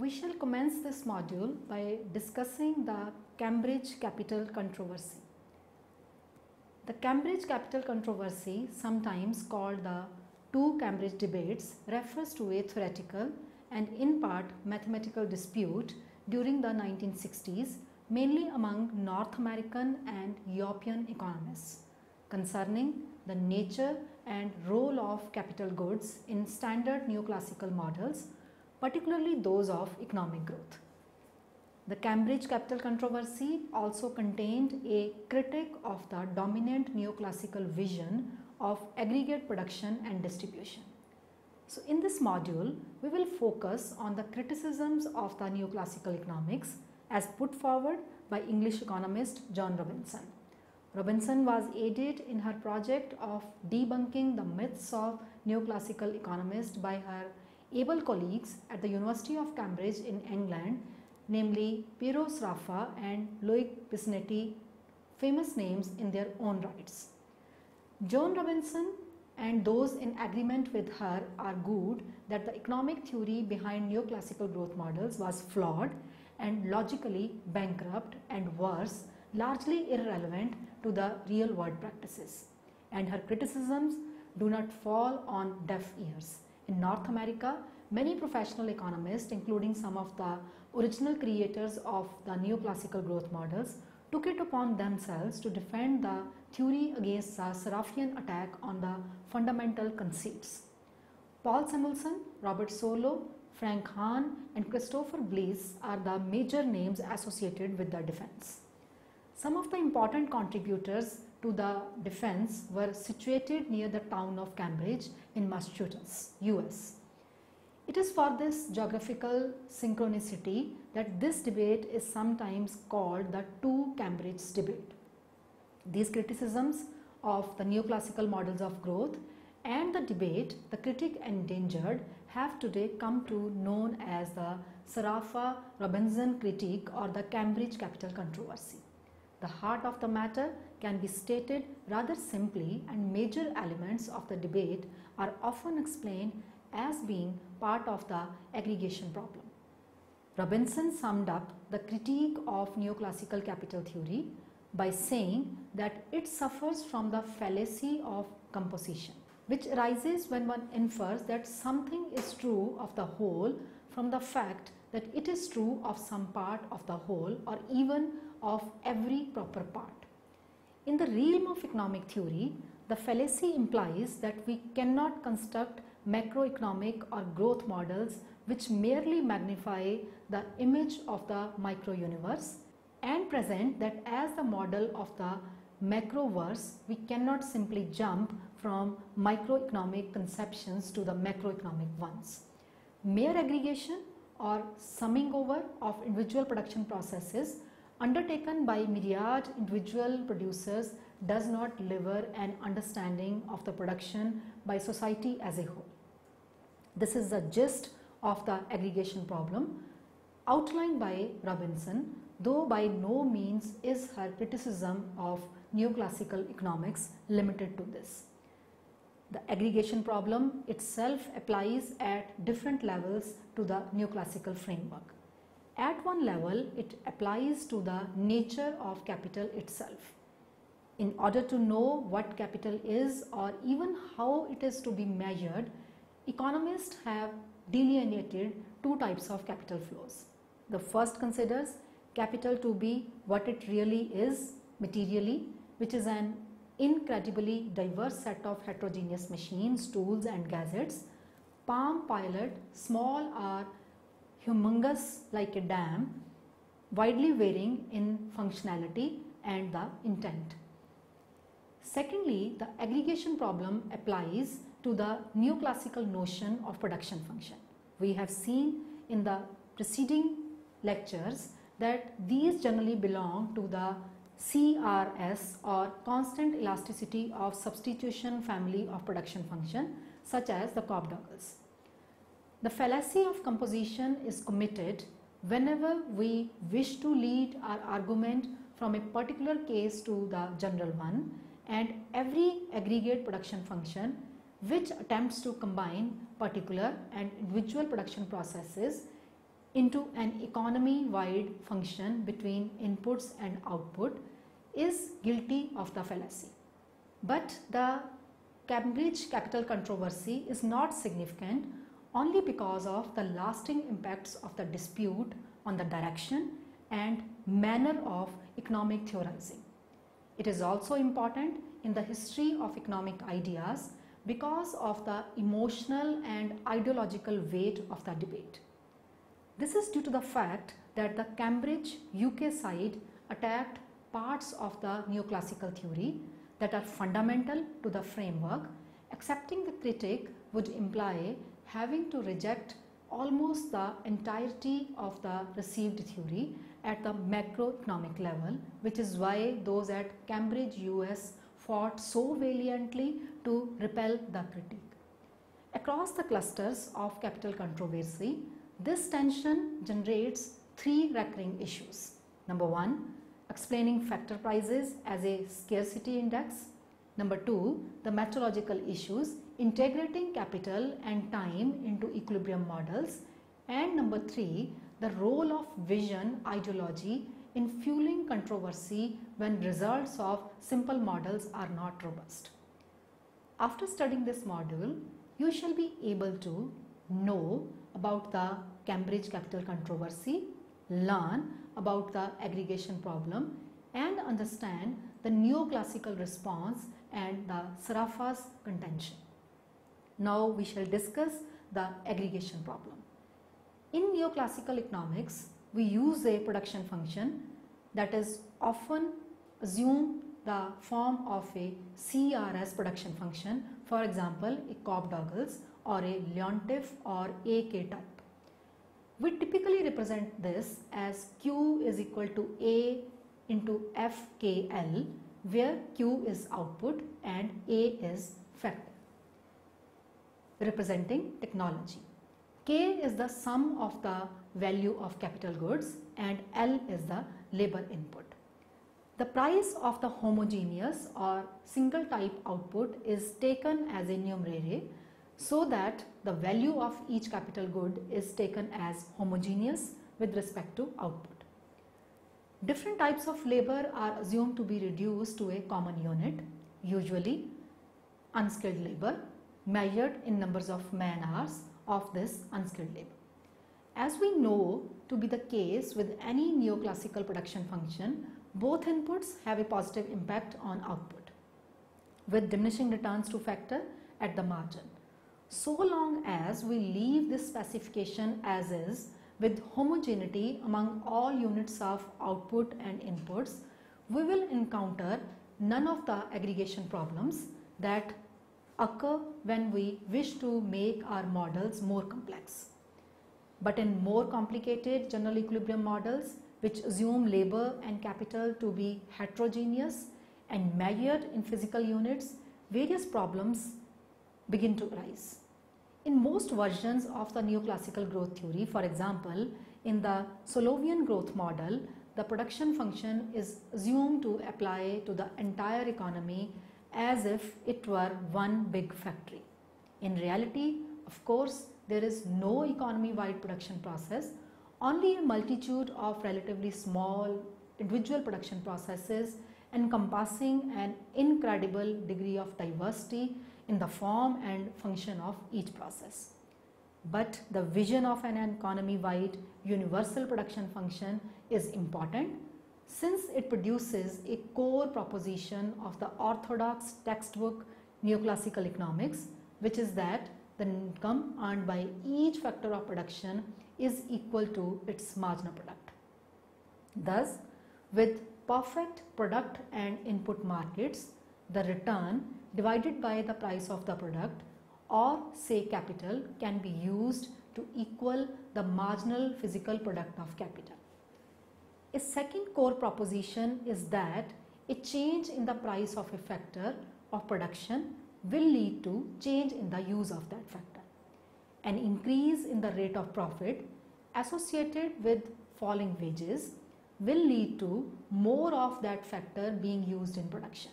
We shall commence this module by discussing the Cambridge Capital Controversy. The Cambridge Capital Controversy, sometimes called the two Cambridge debates, refers to a theoretical and in part mathematical dispute during the 1960s, mainly among North American and European economists concerning the nature and role of capital goods in standard neoclassical models, particularly those of economic growth. The Cambridge Capital Controversy also contained a critique of the dominant neoclassical vision of aggregate production and distribution. So, in this module, we will focus on the criticisms of the neoclassical economics as put forward by English economist Joan Robinson. Robinson was aided in her project of debunking the myths of neoclassical economists by her able colleagues at the University of Cambridge in England, namely Piero Sraffa and Luigi Pasinetti, famous names in their own rights. Joan Robinson and those in agreement with her argued that the economic theory behind neoclassical growth models was flawed and logically bankrupt and worse, largely irrelevant to the real world practices. And her criticisms do not fall on deaf ears. In North America, many professional economists, including some of the original creators of the neoclassical growth models, took it upon themselves to defend the theory against the Sraffian attack on the fundamental conceits. Paul Samuelson, Robert Solow, Frank Hahn and Christopher Bliss are the major names associated with the defense. Some of the important contributors to the defense were situated near the town of Cambridge in Massachusetts, US. It is for this geographical synchronicity that this debate is sometimes called the two Cambridge debate. These criticisms of the neoclassical models of growth and the debate the critic endangered have today come to known as the Sraffa Robinson critique or the Cambridge Capital Controversy. The heart of the matter can be stated rather simply and major elements of the debate are often explained as being part of the aggregation problem. Robinson summed up the critique of neoclassical capital theory by saying that it suffers from the fallacy of composition, which arises when one infers that something is true of the whole from the fact that it is true of some part of the whole or even of every proper part. In the realm of economic theory, the fallacy implies that we cannot construct macroeconomic or growth models which merely magnify the image of the micro universe and present that as the model of the macroverse we cannot simply jump from microeconomic conceptions to the macroeconomic ones. Mere aggregation or summing over of individual production processes undertaken by myriad individual producers does not deliver an understanding of the production by society as a whole. This is the gist of the aggregation problem outlined by Robinson, though by no means is her criticism of neoclassical economics limited to this. The aggregation problem itself applies at different levels to the neoclassical framework. At one level, it applies to the nature of capital itself. In order to know what capital is or even how it is to be measured, economists have delineated two types of capital flows. The first considers capital to be what it really is materially, which is an incredibly diverse set of heterogeneous machines, tools and gadgets. Palm Pilot, small or humongous like a dam, widely varying in functionality and the intent. Secondly, the aggregation problem applies to the neoclassical notion of production function. We have seen in the preceding lectures that these generally belong to the CRS or constant elasticity of substitution family of production function such as the Cobb-Douglas. The fallacy of composition is committed whenever we wish to lead our argument from a particular case to the general one and every aggregate production function which attempts to combine particular and individual production processes into an economy-wide function between inputs and output is guilty of the fallacy. But the Cambridge capital controversy is not significant only because of the lasting impacts of the dispute on the direction and manner of economic theorizing. It is also important in the history of economic ideas because of the emotional and ideological weight of the debate. This is due to the fact that the Cambridge UK side attacked parts of the neoclassical theory that are fundamental to the framework. Accepting the critic would imply having to reject almost the entirety of the received theory at the macroeconomic level, which is why those at Cambridge US fought so valiantly to repel the critique. Across the clusters of capital controversy, this tension generates three recurring issues. Number one, explaining factor prices as a scarcity index. Number two, the methodological issues integrating capital and time into equilibrium models. And number three, the role of vision ideology in fueling controversy when results of simple models are not robust. After studying this module, you shall be able to know about the Cambridge capital controversy, learn about the aggregation problem and understand the neoclassical response and the Sraffa's contention. Now we shall discuss the aggregation problem. In neoclassical economics, we use a production function that is often assume the form of a CRS production function, for example, a Cobb-Douglas or a Leontief or AK type. We typically represent this as Q is equal to A into FKL where Q is output and A is factor representing technology. K is the sum of the value of capital goods and L is the labor input. The price of the homogeneous or single type output is taken as a numeraire so that the value of each capital good is taken as homogeneous with respect to output. Different types of labor are assumed to be reduced to a common unit, usually unskilled labor measured in numbers of man hours of this unskilled labor. As we know to be the case with any neoclassical production function, both inputs have a positive impact on output with diminishing returns to factor at the margin. So long as we leave this specification as is with homogeneity among all units of output and inputs, we will encounter none of the aggregation problems that occur when we wish to make our models more complex. But in more complicated general equilibrium models, which assume labor and capital to be heterogeneous and measured in physical units, various problems begin to arise. In most versions of the neoclassical growth theory, for example, in the Solovian growth model, the production function is assumed to apply to the entire economy as if it were one big factory. In reality, of course, there is no economy-wide production process, only a multitude of relatively small individual production processes encompassing an incredible degree of diversity in the form and function of each process. But the vision of an economy-wide universal production function is important since it produces a core proposition of the orthodox textbook neoclassical economics which is that the income earned by each factor of production is equal to its marginal product. Thus, with perfect product and input markets, the return divided by the price of the product or say capital can be used to equal the marginal physical product of capital. A second core proposition is that a change in the price of a factor of production will lead to change in the use of that factor. An increase in the rate of profit associated with falling wages will lead to more of that factor being used in production.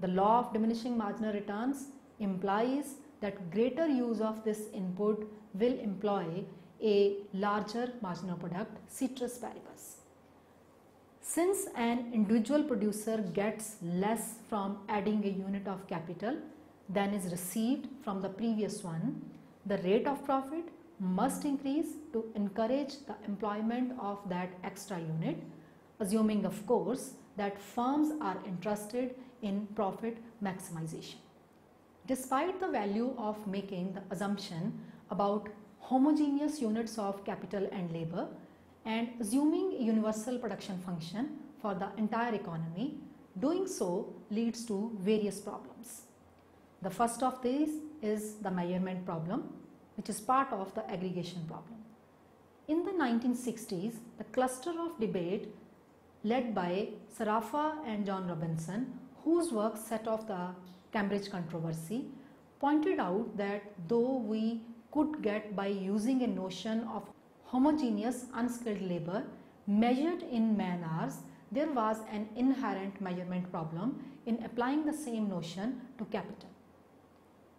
The law of diminishing marginal returns implies that greater use of this input will employ a larger marginal product, ceteris paribus. Since an individual producer gets less from adding a unit of capital than is received from the previous one, the rate of profit must increase to encourage the employment of that extra unit, assuming of course that firms are interested in profit maximization. Despite the value of making the assumption about homogeneous units of capital and labor and assuming universal production function for the entire economy, doing so leads to various problems. The first of these is the measurement problem which is part of the aggregation problem. In the 1960s, the cluster of debate led by Sraffa and Joan Robinson, whose work set off the Cambridge controversy, pointed out that though we could get by using a notion of homogeneous unskilled labor measured in man hours, there was an inherent measurement problem in applying the same notion to capital.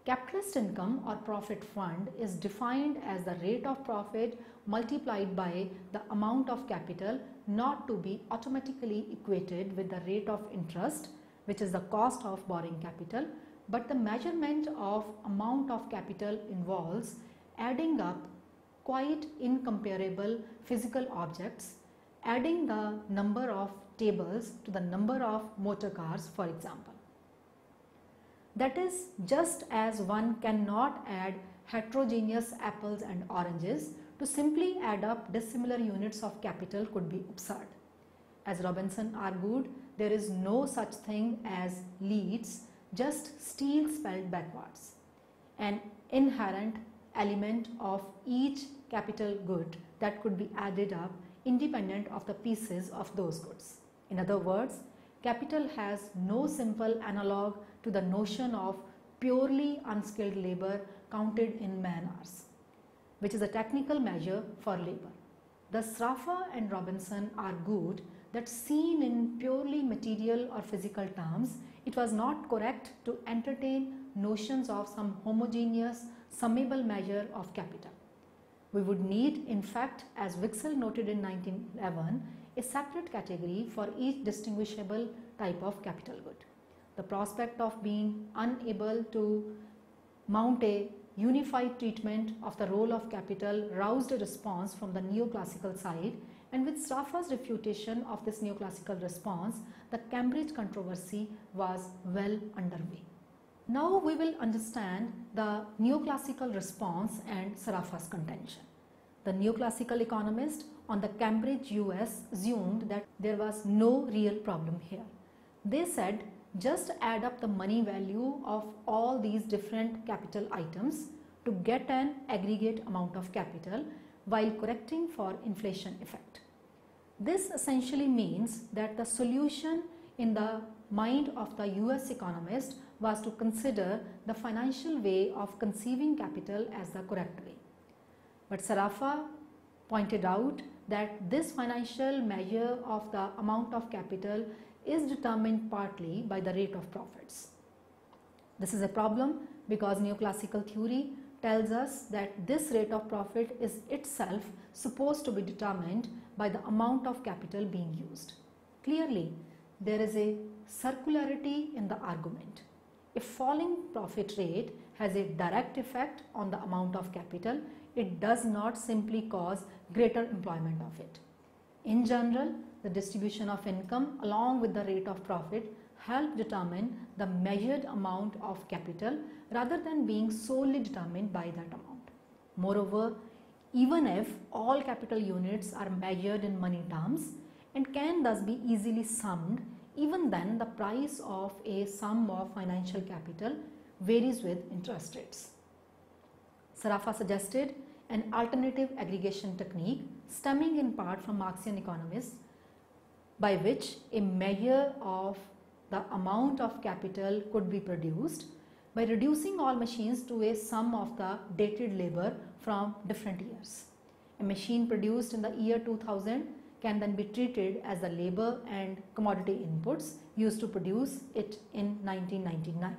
Capitalist income or profit fund is defined as the rate of profit multiplied by the amount of capital not to be automatically equated with the rate of interest which is the cost of borrowing capital but the measurement of amount of capital involves adding up quite incomparable physical objects adding the number of tables to the number of motor cars for example. That is just as one cannot add heterogeneous apples and oranges to simply add up dissimilar units of capital could be absurd. As Robinson argued, there is no such thing as leets, just steel spelled backwards. An inherent element of each capital good that could be added up independent of the pieces of those goods. In other words, capital has no simple analog to the notion of purely unskilled labor counted in man hours, which is a technical measure for labor. The Sraffa and Robinson argued that seen in purely material or physical terms, it was not correct to entertain notions of some homogeneous summable measure of capital. We would need in fact as Wicksell noted in 1911 a separate category for each distinguishable type of capital good the prospect of being unable to mount a unified treatment of the role of capital roused a response from the neoclassical side and with Sraffa's refutation of this neoclassical response, the Cambridge controversy was well underway. Now we will understand the neoclassical response and Sraffa's contention. The neoclassical economist on the Cambridge US assumed that there was no real problem here. They said just add up the money value of all these different capital items to get an aggregate amount of capital while correcting for inflation effect. This essentially means that the solution in the mind of the US economist was to consider the financial way of conceiving capital as the correct way. But Sraffa pointed out that this financial measure of the amount of capital is determined partly by the rate of profits. This is a problem because neoclassical theory tells us that this rate of profit is itself supposed to be determined by the amount of capital being used. Clearly, there is a circularity in the argument. If falling profit rate has a direct effect on the amount of capital, it does not simply cause greater employment of it. In general, the distribution of income along with the rate of profit help determine the measured amount of capital rather than being solely determined by that amount. Moreover, even if all capital units are measured in money terms and can thus be easily summed, even then the price of a sum of financial capital varies with interest rates. Sraffa suggested an alternative aggregation technique stemming in part from Marxian economists by which a measure of the amount of capital could be produced by reducing all machines to a sum of the dated labor from different years. A machine produced in the year 2000 can then be treated as the labor and commodity inputs used to produce it in 1999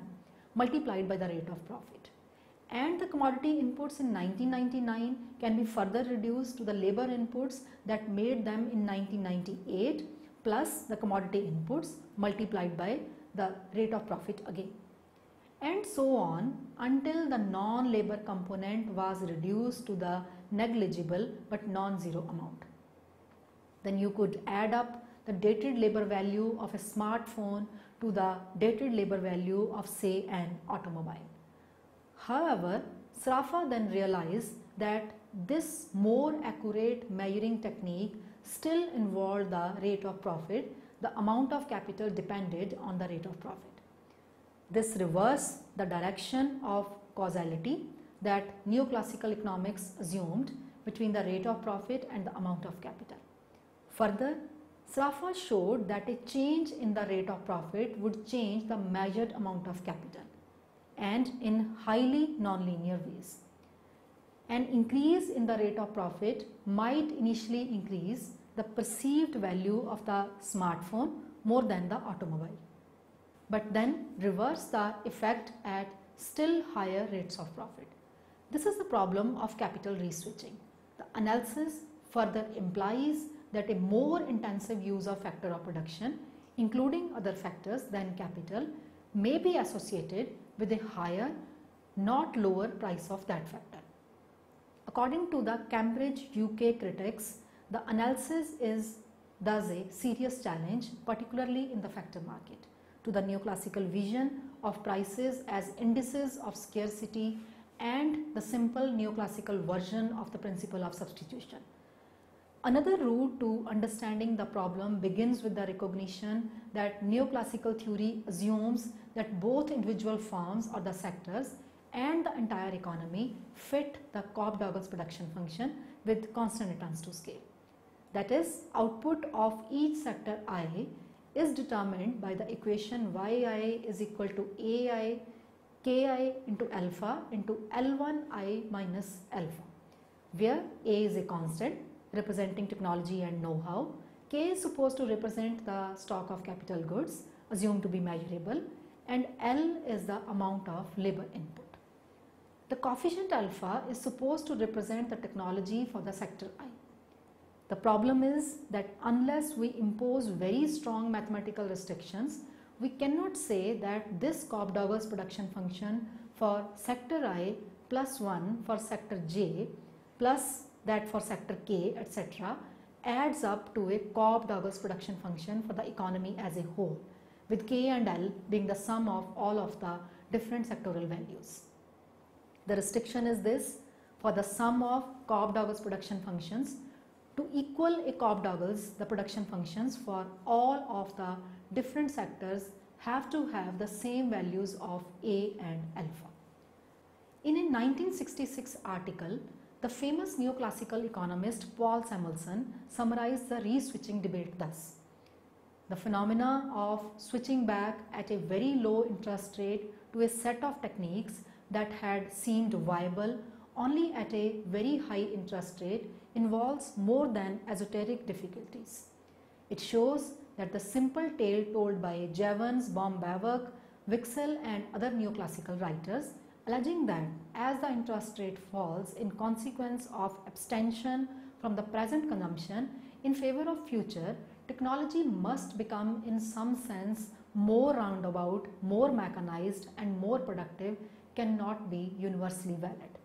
multiplied by the rate of profit. and the commodity inputs in 1999 can be further reduced to the labor inputs that made them in 1998 plus the commodity inputs multiplied by the rate of profit again and so on until the non-labor component was reduced to the negligible but non-zero amount. Then you could add up the dated labor value of a smartphone to the dated labor value of say an automobile. However, Sraffa then realized that this more accurate measuring technique still involved the rate of profit, the amount of capital depended on the rate of profit. This reversed the direction of causality that neoclassical economics assumed between the rate of profit and the amount of capital. Further, Sraffa showed that a change in the rate of profit would change the measured amount of capital and in highly nonlinear ways. An increase in the rate of profit might initially increase the perceived value of the smartphone more than the automobile, but then reverse the effect at still higher rates of profit. This is the problem of capital reswitching. The analysis further implies that a more intensive use of factor of production, including other factors than capital, may be associated with a higher, not lower price of that factor. According to the Cambridge UK critics, the analysis is thus a serious challenge, particularly in the factor market, to the neoclassical vision of prices as indices of scarcity and the simple neoclassical version of the principle of substitution. Another route to understanding the problem begins with the recognition that neoclassical theory assumes that both individual firms or the sectors and the entire economy fit the Cobb-Douglas production function with constant returns to scale. That is, output of each sector I is determined by the equation yi is equal to ai ki into alpha into L1i minus alpha, where a is a constant representing technology and know-how, k is supposed to represent the stock of capital goods assumed to be measurable and L is the amount of labor input. The coefficient alpha is supposed to represent the technology for the sector I. The problem is that unless we impose very strong mathematical restrictions, we cannot say that this Cobb-Douglas production function for sector I plus 1 for sector J plus that for sector K etc. adds up to a Cobb-Douglas production function for the economy as a whole with K and L being the sum of all of the different sectoral values. The restriction is this for the sum of Cobb-Douglas production functions to equal a Cobb-Douglas the production functions for all of the different sectors have to have the same values of A and alpha. In a 1966 article, the famous neoclassical economist Paul Samuelson summarized the re-switching debate thus. The phenomena of switching back at a very low interest rate to a set of techniques that had seemed viable only at a very high interest rate involves more than esoteric difficulties. It shows that the simple tale told by Jevons, Böhm-Bawerk, Wicksell and other neoclassical writers alleging that as the interest rate falls in consequence of abstention from the present consumption in favor of future, technology must become in some sense more roundabout, more mechanized and more productive cannot be universally valid.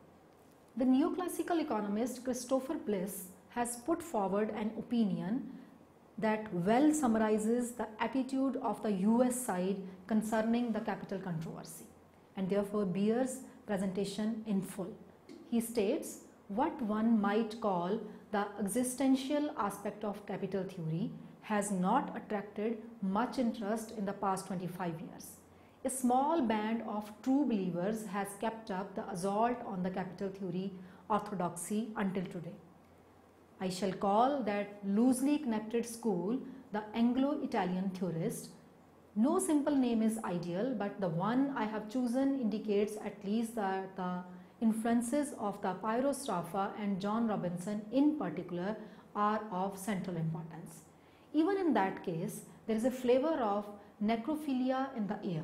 The neoclassical economist Christopher Bliss has put forward an opinion that well summarizes the attitude of the US side concerning the capital controversy and therefore bears presentation in full. He states what one might call the existential aspect of capital theory has not attracted much interest in the past 25 years. A small band of true believers has kept up the assault on the capital theory orthodoxy until today. I shall call that loosely connected school the Anglo-Italian theorist. No simple name is ideal but the one I have chosen indicates at least that the influences of the Piero Sraffa and Joan Robinson in particular are of central importance. Even in that case, there is a flavor of necrophilia in the air.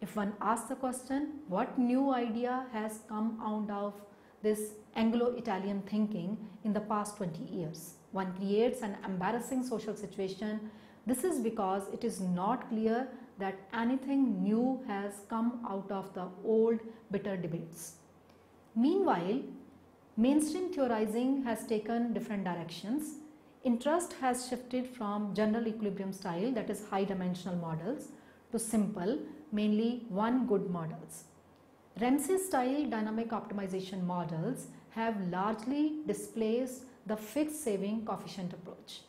If one asks the question, what new idea has come out of this Anglo-Italian thinking in the past 20 years? One creates an embarrassing social situation. This is because it is not clear that anything new has come out of the old bitter debates. Meanwhile, mainstream theorizing has taken different directions. Interest has shifted from general equilibrium style that is high dimensional models to simple, mainly one good models. Ramsey style dynamic optimization models have largely displaced the fixed saving coefficient approach.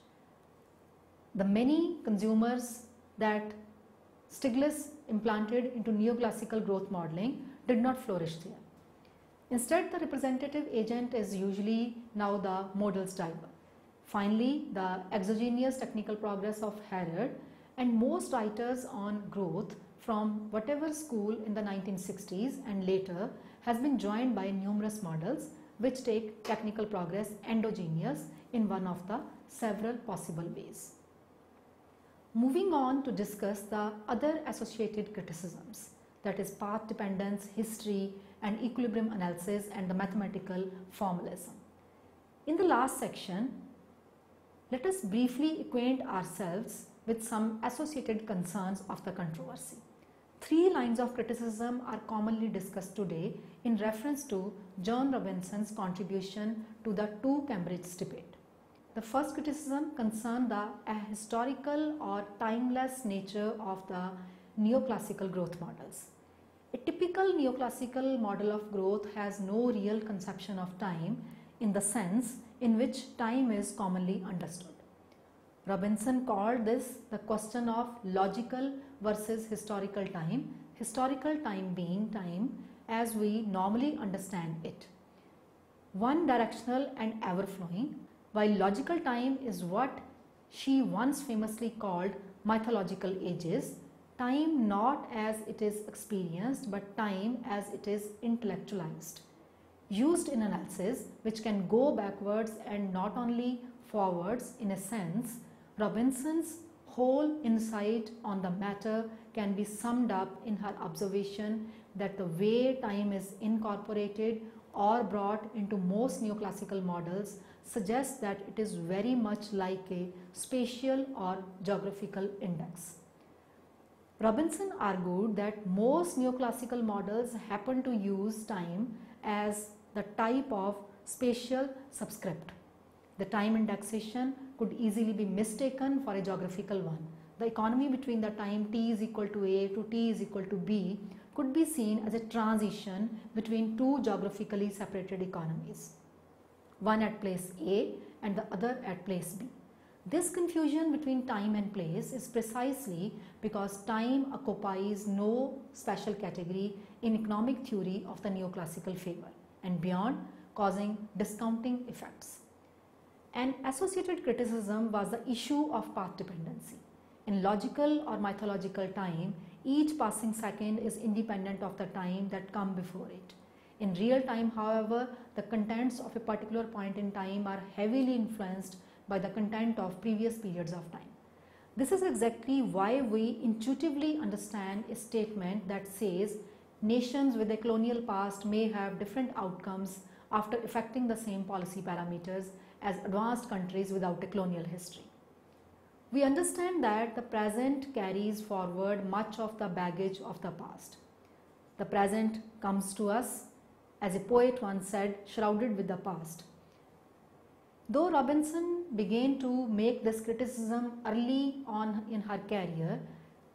The many consumers that Stiglitz implanted into neoclassical growth modeling did not flourish there. Instead, the representative agent is usually now the model's driver. Finally, the exogenous technical progress of Harrod and most writers on growth from whatever school in the 1960s and later has been joined by numerous models which take technical progress endogenous in one of the several possible ways. Moving on to discuss the other associated criticisms that is path dependence, history and equilibrium analysis and the mathematical formalism. In the last section, let us briefly acquaint ourselves with some associated concerns of the controversy. Three lines of criticism are commonly discussed today in reference to Joan Robinson's contribution to the two Cambridge debate. The first criticism concerned the historical or timeless nature of the neoclassical growth models. A typical neoclassical model of growth has no real conception of time in the sense in which time is commonly understood. Robinson called this the question of logical versus historical time, historical time being time as we normally understand it. One directional and ever flowing, while logical time is what she once famously called mythological ages, time not as it is experienced but time as it is intellectualized. Used in analysis which can go backwards and not only forwards in a sense Robinson's whole insight on the matter can be summed up in her observation that the way time is incorporated or brought into most neoclassical models suggests that it is very much like a spatial or geographical index. Robinson argued that most neoclassical models happen to use time as the type of spatial subscript. The time indexation could easily be mistaken for a geographical one. The economy between the time t is equal to a to t is equal to b could be seen as a transition between two geographically separated economies, one at place A and the other at place B. This confusion between time and place is precisely because time occupies no special category in economic theory of the neoclassical favor and beyond causing discounting effects. An associated criticism was the issue of path dependency. In logical or mythological time, each passing second is independent of the time that come before it. In real time, however, the contents of a particular point in time are heavily influenced by the content of previous periods of time. This is exactly why we intuitively understand a statement that says nations with a colonial past may have different outcomes after affecting the same policy parameters as advanced countries without a colonial history. We understand that the present carries forward much of the baggage of the past. The present comes to us, as a poet once said, shrouded with the past. Though Robinson began to make this criticism early on in her career,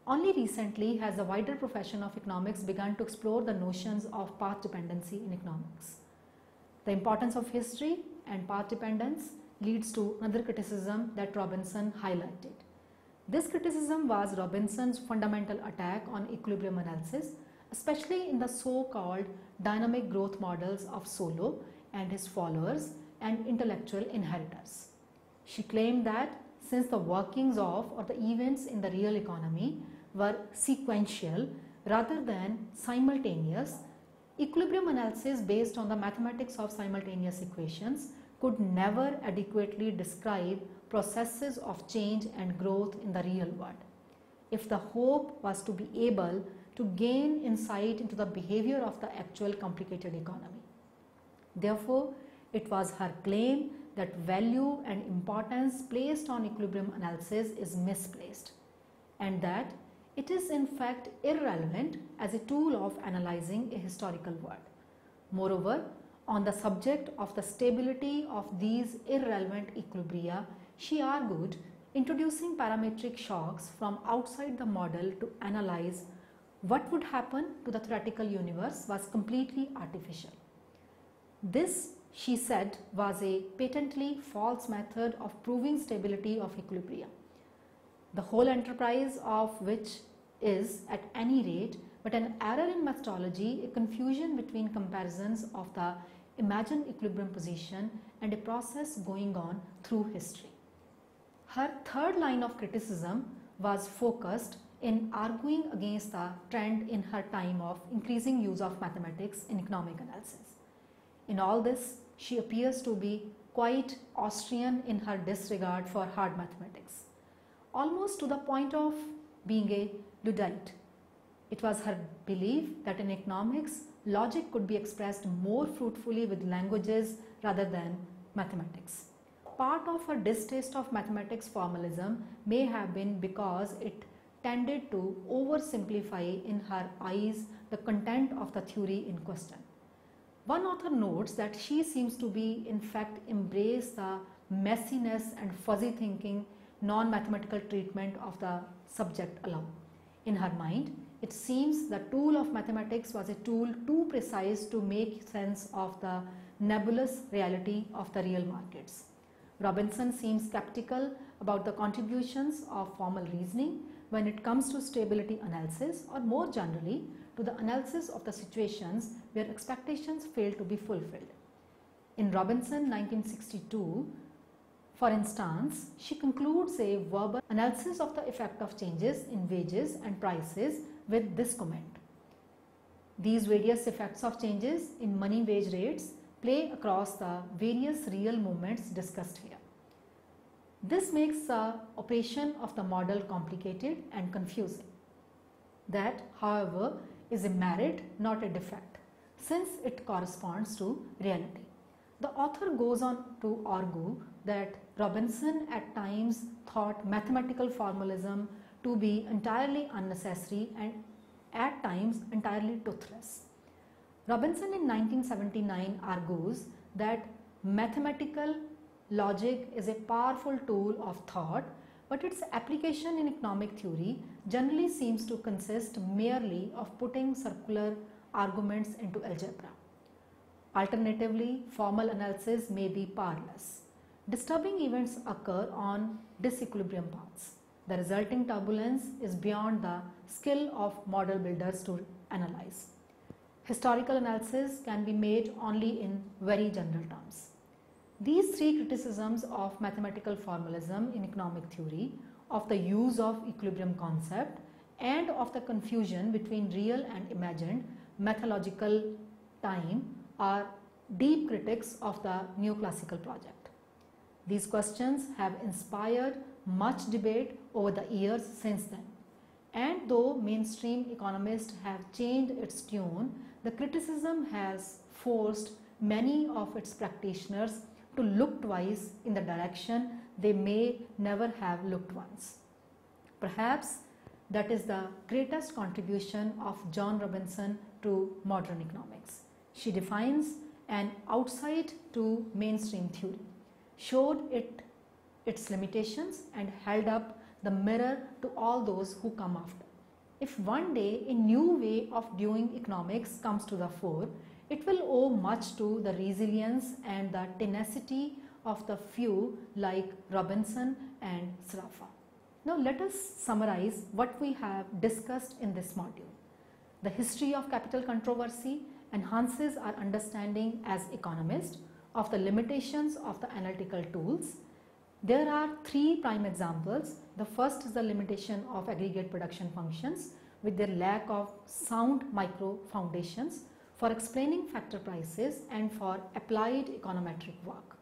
only recently has the wider profession of economics begun to explore the notions of path dependency in economics. The importance of history and path dependence leads to another criticism that Robinson highlighted. This criticism was Robinson's fundamental attack on equilibrium analysis, especially in the so-called dynamic growth models of Solow and his followers and intellectual inheritors. She claimed that since the workings of or the events in the real economy were sequential rather than simultaneous, equilibrium analysis based on the mathematics of simultaneous equations could never adequately describe processes of change and growth in the real world. If the hope was to be able to gain insight into the behavior of the actual complicated economy. Therefore, it was her claim that value and importance placed on equilibrium analysis is misplaced and that it is in fact irrelevant as a tool of analyzing a historical world. Moreover, on the subject of the stability of these irrelevant equilibria, she argued introducing parametric shocks from outside the model to analyze what would happen to the theoretical universe was completely artificial. This, she said, was a patently false method of proving stability of equilibria, the whole enterprise of which is at any rate but an error in methodology, a confusion between comparisons of the imagined equilibrium position and a process going on through history. Her third line of criticism was focused in arguing against the trend in her time of increasing use of mathematics in economic analysis. In all this, she appears to be quite Austrian in her disregard for hard mathematics, almost to the point of being a Luddite. It was her belief that in economics, logic could be expressed more fruitfully with languages rather than mathematics. Part of her distaste of mathematics formalism may have been because it tended to oversimplify in her eyes the content of the theory in question. One author notes that she seems to be in fact embrace the messiness and fuzzy thinking non-mathematical treatment of the subject alone. In her mind, it seems the tool of mathematics was a tool too precise to make sense of the nebulous reality of the real markets. Robinson seems skeptical about the contributions of formal reasoning when it comes to stability analysis or more generally to the analysis of the situations where expectations fail to be fulfilled. In Robinson 1962, for instance, she concludes a verbal analysis of the effect of changes in wages and prices with this comment. These various effects of changes in money wage rates play across the various real movements discussed here. This makes the operation of the model complicated and confusing. That, however, is a merit, not a defect, since it corresponds to reality. The author goes on to argue that Robinson at times thought mathematical formalism to be entirely unnecessary and at times entirely toothless. Robinson in 1979 argues that mathematical logic is a powerful tool of thought but its application in economic theory generally seems to consist merely of putting circular arguments into algebra. Alternatively, formal analysis may be powerless. Disturbing events occur on disequilibrium paths. The resulting turbulence is beyond the skill of model builders to analyze. Historical analysis can be made only in very general terms. These three criticisms of mathematical formalism in economic theory, of the use of equilibrium concept and of the confusion between real and imagined methodological time are deep critics of the neoclassical project. These questions have inspired much debate over the years since then. And though mainstream economists have changed its tune, the criticism has forced many of its practitioners to look twice in the direction they may never have looked once. Perhaps that is the greatest contribution of Joan Robinson to modern economics. She defines an outside to mainstream theory showed it its limitations and held up the mirror to all those who come after. If one day a new way of doing economics comes to the fore, it will owe much to the resilience and the tenacity of the few like Robinson and Sraffa. Now let us summarize what we have discussed in this module. The history of capital controversy enhances our understanding as economists of the limitations of the analytical tools. There are three prime examples. The first is the limitation of aggregate production functions with their lack of sound micro foundations for explaining factor prices and for applied econometric work.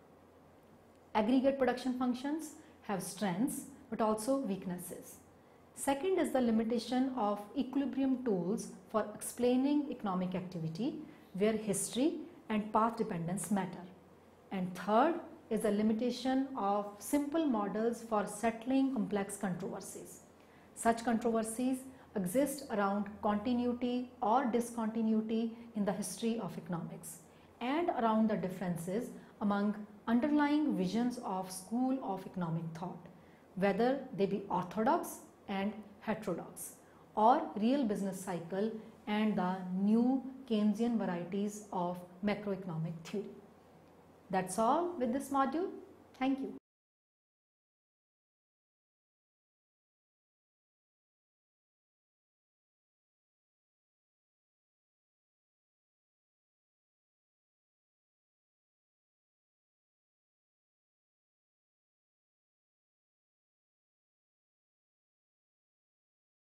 Aggregate production functions have strengths but also weaknesses. Second is the limitation of equilibrium tools for explaining economic activity where history and path dependence matter. And third is the limitation of simple models for settling complex controversies. Such controversies exist around continuity or discontinuity in the history of economics and around the differences among underlying visions of school of economic thought, whether they be orthodox and heterodox or real business cycle and the new Keynesian varieties of macroeconomic theory. That's all with this module. Thank you.